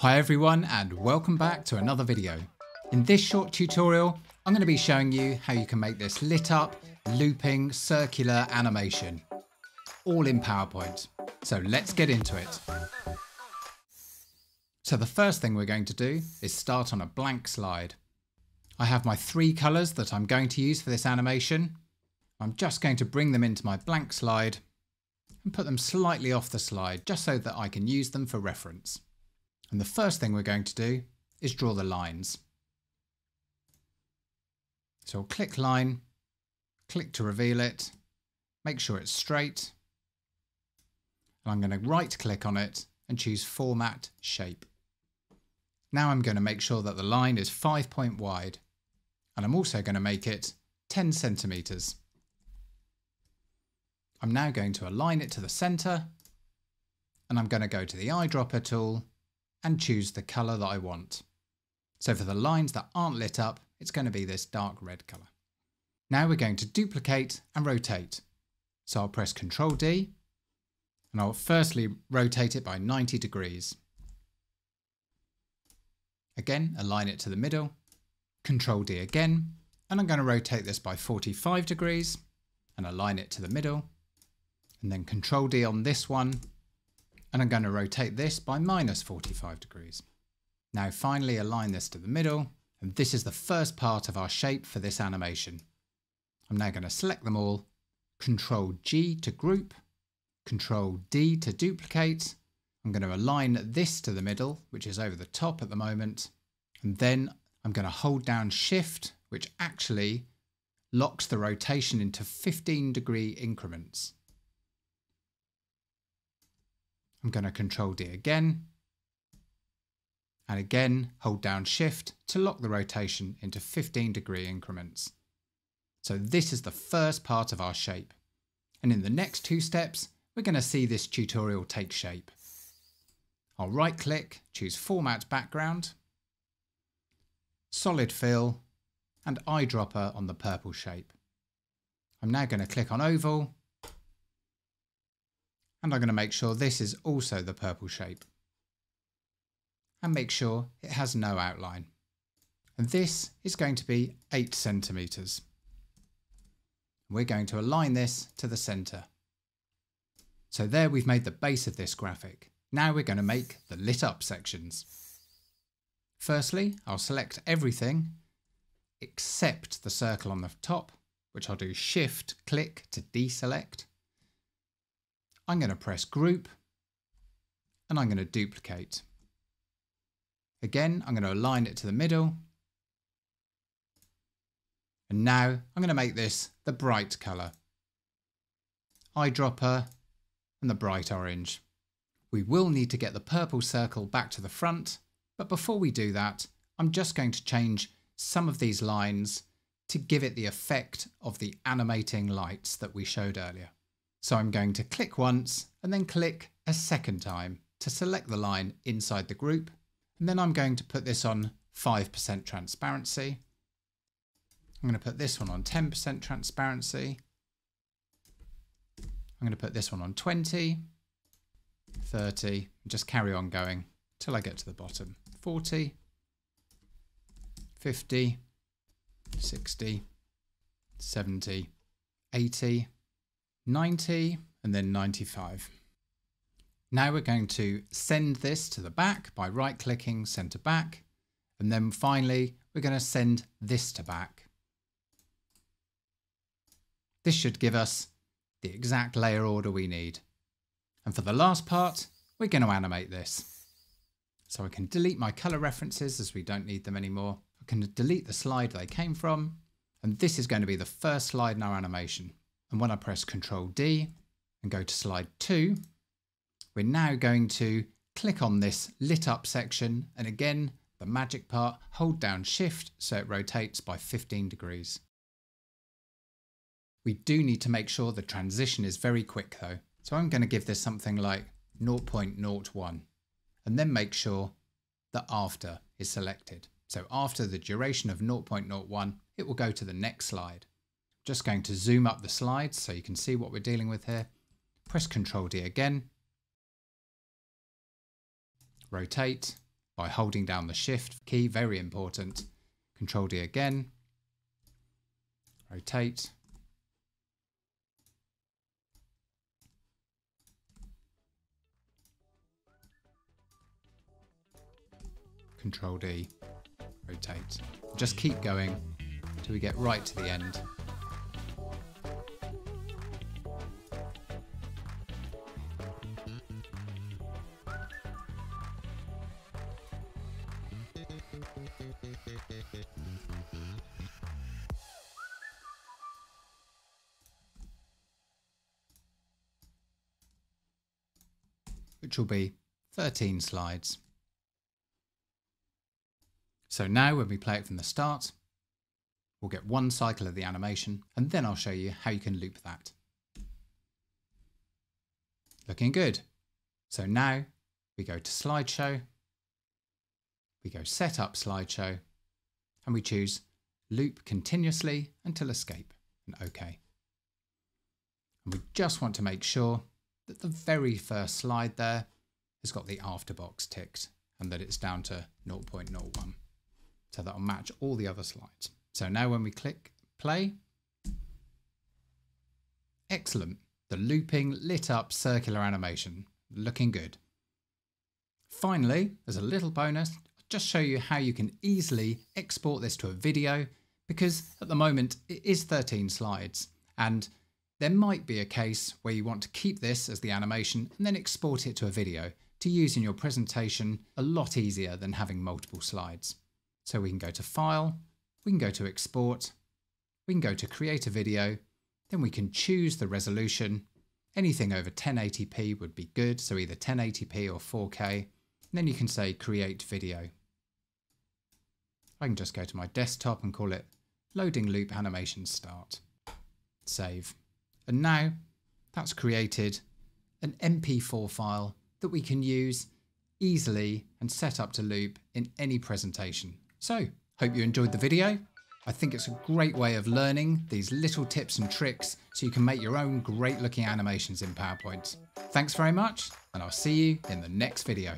Hi everyone and welcome back to another video. In this short tutorial, I'm going to be showing you how you can make this lit up, looping, circular animation. All in PowerPoint. So let's get into it. So the first thing we're going to do is start on a blank slide. I have my three colours that I'm going to use for this animation. I'm just going to bring them into my blank slide and put them slightly off the slide just so that I can use them for reference. And the first thing we're going to do is draw the lines. So I'll click line, click to reveal it, make sure it's straight. And I'm going to right click on it and choose format shape. Now I'm going to make sure that the line is 5 point wide and I'm also going to make it 10 centimeters. I'm now going to align it to the center and I'm going to go to the eyedropper tool and choose the color that I want. So for the lines that aren't lit up, it's going to be this dark red color. Now we're going to duplicate and rotate. So I'll press Ctrl D and I'll firstly rotate it by 90 degrees. Again, align it to the middle, Ctrl D again, and I'm going to rotate this by 45 degrees and align it to the middle and then Ctrl D on this one, and I'm going to rotate this by minus 45 degrees. Now finally align this to the middle, and this is the first part of our shape for this animation. I'm now going to select them all, Control G to group, Control D to duplicate, I'm going to align this to the middle, which is over the top at the moment, and then I'm going to hold down Shift, which actually locks the rotation into 15 degree increments. I'm going to control D again. And again, hold down shift to lock the rotation into 15 degree increments. So this is the first part of our shape. And in the next two steps, we're going to see this tutorial take shape. I'll right click, choose format background, solid fill, and eyedropper on the purple shape. I'm now going to click on oval and I'm going to make sure this is also the purple shape. And make sure it has no outline. And this is going to be 8 centimeters. We're going to align this to the center. So there we've made the base of this graphic. Now we're going to make the lit up sections. Firstly, I'll select everything except the circle on the top, which I'll do shift click to deselect. I'm going to press group and I'm going to duplicate. Again, I'm going to align it to the middle. And now I'm going to make this the bright colour. Eyedropper and the bright orange. We will need to get the purple circle back to the front, but before we do that, I'm just going to change some of these lines to give it the effect of the animating lights that we showed earlier. So I'm going to click once and then click a second time to select the line inside the group. And then I'm going to put this on 5% transparency. I'm going to put this one on 10% transparency. I'm going to put this one on 20, 30, and just carry on going till I get to the bottom. 40, 50, 60, 70, 80, 90 and then 95. Now we're going to send this to the back by right clicking send to back and then finally we're going to send this to back. This should give us the exact layer order we need. And for the last part, we're going to animate this. So I can delete my color references as we don't need them anymore. I can delete the slide they came from. And this is going to be the first slide in our animation. And when I press Ctrl D and go to slide 2, we're now going to click on this lit up section and again the magic part, hold down shift so it rotates by 15 degrees. We do need to make sure the transition is very quick though. So I'm going to give this something like 0.01 and then make sure that after is selected. So after the duration of 0.01, it will go to the next slide. Just going to zoom up the slides so you can see what we're dealing with here. Press Ctrl D again. Rotate by holding down the shift key, very important. Control D again, rotate. Control D, rotate. Just keep going till we get right to the end. Which will be 13 slides. So now when we play it from the start, we'll get one cycle of the animation and then I'll show you how you can loop that. Looking good. So now we go to slideshow, we go set up slideshow and we choose loop continuously until escape and OK. And we just want to make sure that the very first slide there has got the after box ticked and that it's down to 0.01. So that'll match all the other slides. So now when we click play, excellent. The looping lit up circular animation, looking good. Finally, as a little bonus, just show you how you can easily export this to a video because at the moment it is 13 slides and there might be a case where you want to keep this as the animation and then export it to a video to use in your presentation a lot easier than having multiple slides. So we can go to File, we can go to Export, we can go to Create a Video, then we can choose the resolution. Anything over 1080p would be good, so either 1080p or 4K. And then you can say Create Video. I can just go to my desktop and call it Loading Loop Animation Start. Save. And now that's created an MP4 file that we can use easily and set up to loop in any presentation. So, hope you enjoyed the video. I think it's a great way of learning these little tips and tricks so you can make your own great looking animations in PowerPoint. Thanks very much, and I'll see you in the next video.